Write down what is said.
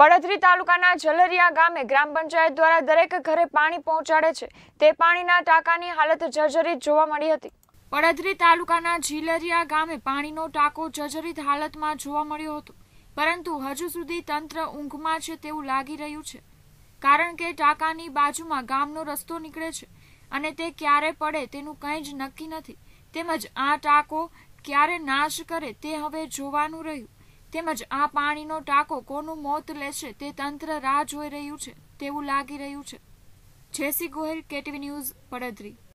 પડધરી તાલુકાના ઝલરિયા ગામે ગ્રામ પંચાયત દ્વારા દરેક ઘરે પાણી પહોંચાડે છે. તે પાણીના ટાંકાની હાલત જર્જરિત જોવા મળી હતી. પડધરી તાલુકાના ઝીલરિયા ગામે પાણીનો ટાંકો જર્જરિત હાલતમાં જોવા મળ્યો હતો. પરંતુ હજુ સુધી તંત્ર ઊંઘમાં છે તેવું લાગી રહ્યું છે. કારણ કે ટાંકાની બાજુમાં ગામનો રસ્તો નીકળે છે અને તે ક્યારે પડે તેનું કંઈ જ નક્કી નથી. તેમજ આ ટાંકો ક્યારે નાશ કરે તે હવે જોવાનું રહ્યું. તેમજ આ પાણીનો ટાંકો કોનું મોત લેશે તે તંત્ર રાહ જોઈ રહ્યું છે, તેવું લાગી રહ્યું છે. જેસી ગોહિલ, કેટીવી ન્યૂઝ પડદરી